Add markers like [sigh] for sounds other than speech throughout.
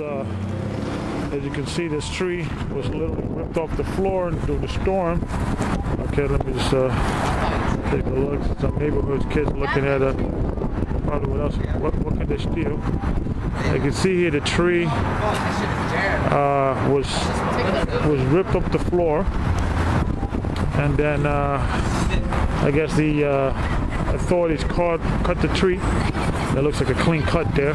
As you can see, this tree was literally ripped off the floor during the storm. Okay, let me just uh, take a look. Some neighborhood kids looking at it. Probably what else? What, what can they steal? You can see here the tree uh, was was ripped up the floor, and then uh, I guess the uh, authorities caught, cut the tree. That looks like a clean cut there,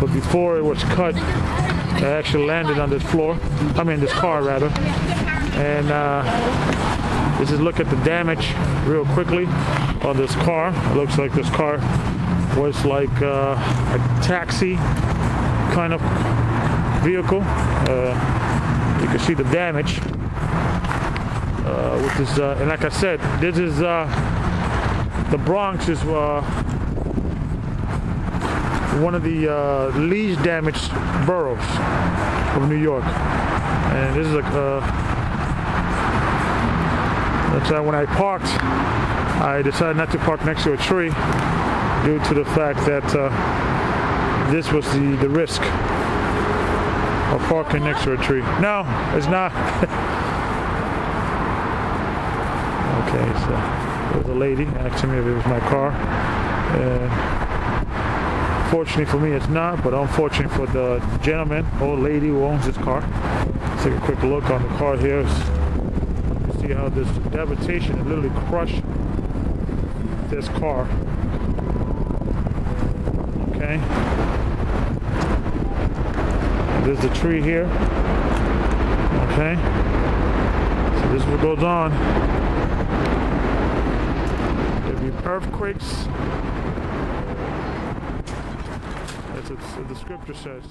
but before it was cut, it actually landed on this floor. I mean, this car rather, and. Uh, this is look at the damage real quickly on this car. It looks like this car was like uh, a taxi kind of vehicle. Uh, you can see the damage. Uh, which is, uh, and like I said, this is uh, the Bronx is uh, one of the uh, least damaged boroughs of New York, and this is a. that's why when I parked, I decided not to park next to a tree due to the fact that this was the, the risk of parking next to a tree. No, it's not. [laughs] okay, so there was a lady asking me if it was my car. Uh, fortunately for me, it's not, but unfortunately for the gentleman or lady who owns this car. Let's take a quick look on the car here. You see how this devastation literally crushed this car. Okay. There's the tree here. Okay. So this is what goes on. Earthquakes. That's what the scripture says.